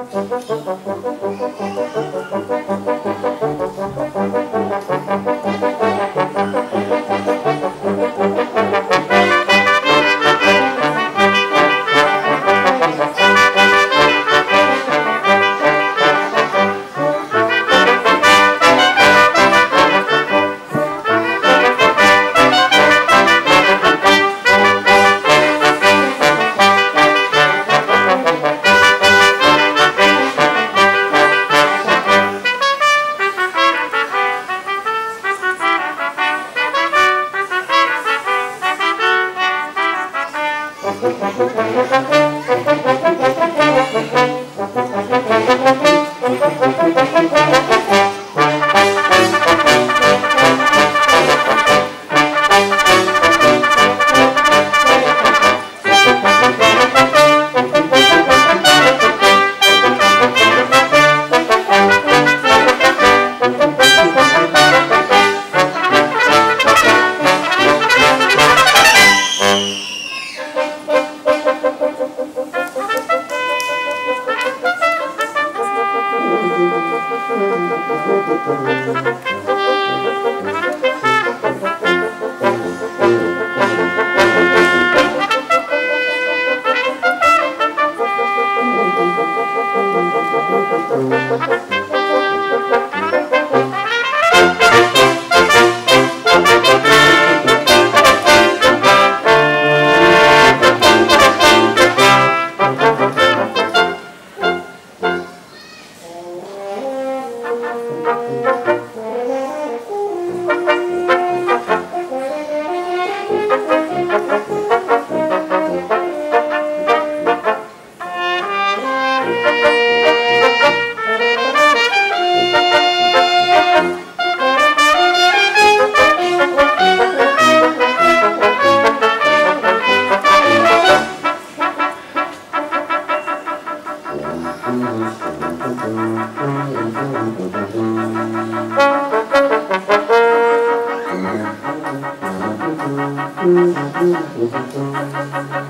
Thank. ハハハハ!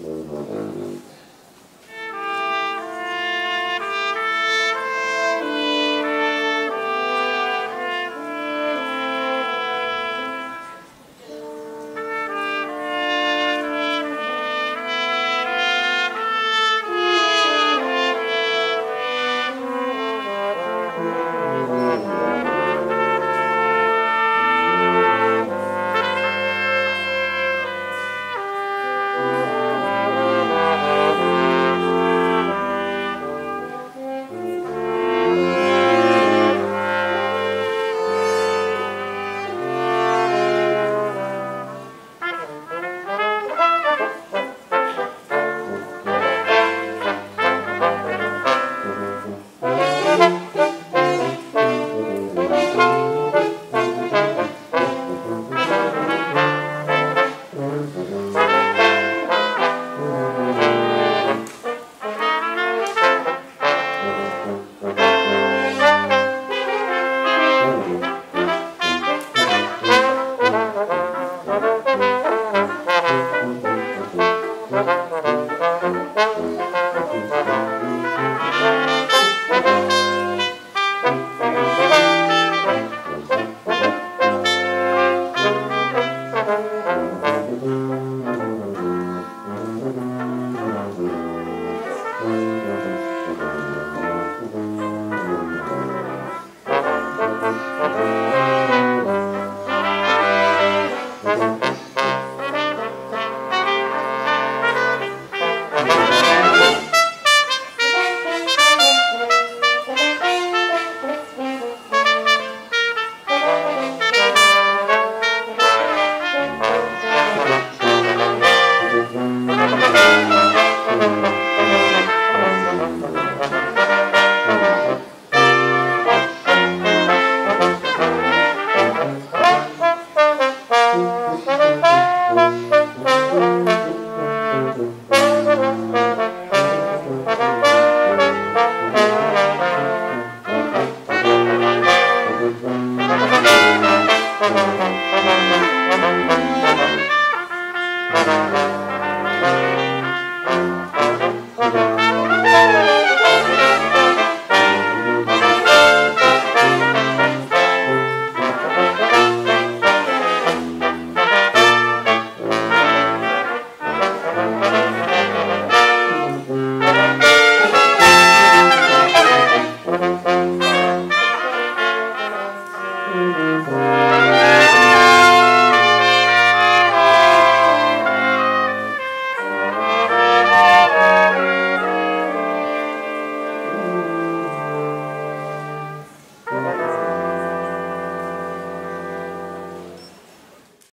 Mm-hmm.